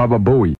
Baba Bowie.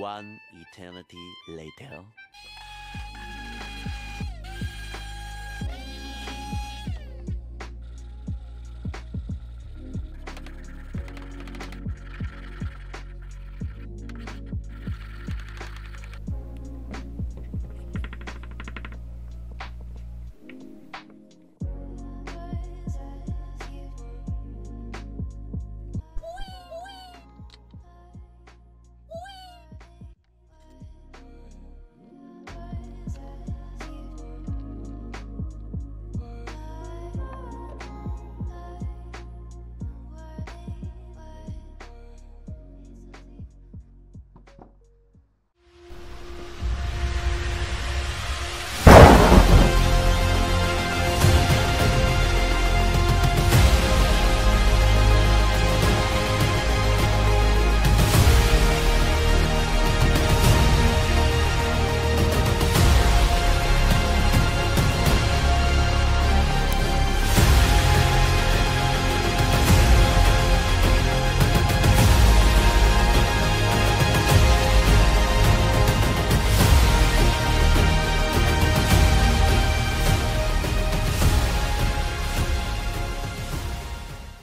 One eternity later.